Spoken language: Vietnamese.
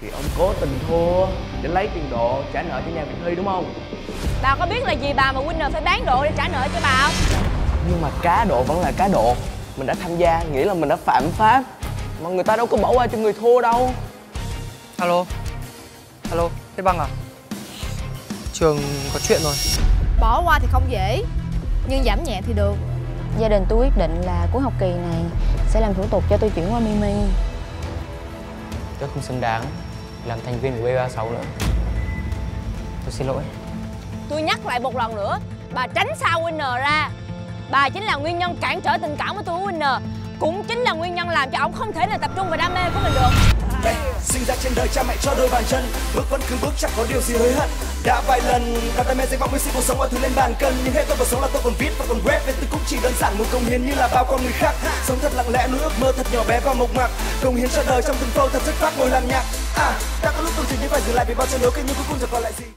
Thì ông cố tình thua để lấy tiền độ trả nợ cho nhà Việt Thi đúng không? Bà có biết là gì bà mà Winner phải bán độ để trả nợ cho bà không? Nhưng mà cá độ vẫn là cá độ Mình đã tham gia nghĩa là mình đã phạm pháp Mà người ta đâu có bỏ qua cho người thua đâu Alo Alo, Thế Băng à? Trường có chuyện rồi Bỏ qua thì không dễ Nhưng giảm nhẹ thì được Gia đình tôi quyết định là cuối học kỳ này sẽ làm thủ tục cho tôi chuyển qua Mimi. Tôi không xứng đáng làm thành viên của B36 nữa. Tôi xin lỗi. Tôi nhắc lại một lần nữa Bà tránh xa Winner ra. Bà chính là nguyên nhân cản trở tình cảm của tôi với Winner. Cũng chính là nguyên nhân làm cho ông không thể nào tập trung vào đam mê của mình được. Đây sinh ra trên đời cha mẹ cho đôi bàn chân. Bước vẫn cứ bước chẳng có điều gì hối hận. Đã vài lần đặt tay mẹ danh vọng với sự cuộc sống mọi thứ lên bàn cân. Nhưng hết tôi cuộc sống là tôi còn viết và còn rap nên tôi cũng chỉ đơn giản một công hiến như là bao con người khác. Sống thật lặng lẽ nuôi ước mơ thật nhỏ bé và mộc mạc. Công hiến cho đời trong từng câu thật chất phác ngồi làm nhạc. À đã có lúc tôi dường như phải dừng lại vì bao trận đấu kia nhưng